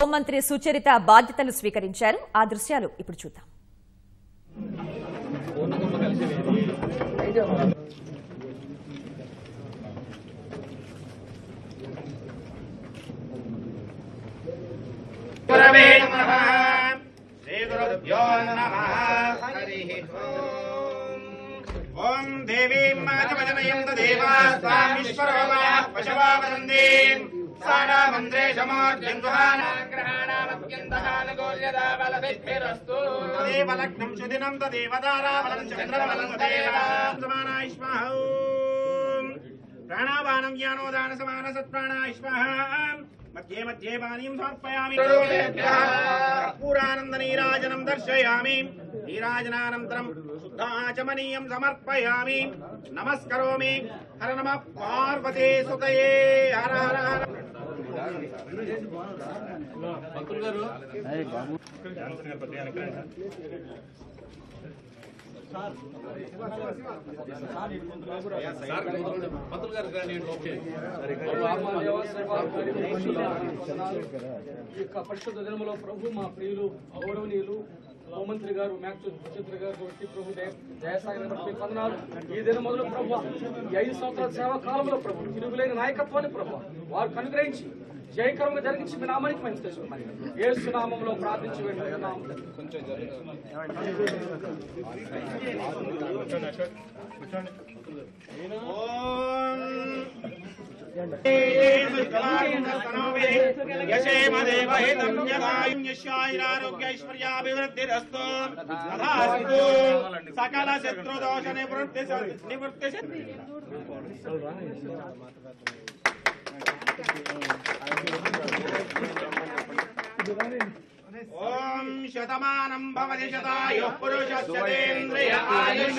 హోంమంత్రి సుచరిత బాధ్యతలు స్వీకరించారు. ఆ దృశ్యాలు ఇప్పుడు చూద్దాం. ఓం. దేవీం పశవా వదందే సాడా మంత్రే సమోర్జంతుహానాగ్రహాణామత్యంతహానుగోల్యదాబలభిరస్తు తదేవ లగ్నం సుదినం తదేవ తారాబలం చంద్రబలం తదేవ సమానాయుష్మః ఓం ప్రాణాపానం జ్ఞానోదాన సమాన సత్ప్రాణాయుష్మః మధ్యే మధ్యే పానీయం సమర్పయామి కర్పూరానంద నీరాజనం దర్శయామి నీరాజనానంతరం శుద్ధాచమనీయం సమర్పయామి నమస్కరోమి హర గారు ఈ యొక్క పరిశుద్ధ దినములో ప్రభు మా ప్రియులు గౌరవనీయులు హోంమంత్రి గారు మ్యాక్చు సుచిత్ర గారు ప్రభు జయసాగర్ బట్టి వందనాలు ఈ దినం మొదలు ప్రభు ఐదు సంవత్సరాల సేవా కాలంలో ప్రభు తిరుగులేని నాయకత్వాన్ని ప్రభు వారు అనుగ్రహించి జయకరంగా జరిగించి మీ నామానికి మంచి తెచ్చుకున్నాను ఏ సునామంలో ప్రార్థించి यशेमदेवहितम्यदायुष्यारोग्यैश्वर्याभिवृद्धिरस्तु तथास्तु सकल शत्रुदोष निवृत्ति निवृत्ति ॐ शतमानं भवति शतायुः पुरुषस्य तेन्द्रिय आयुष्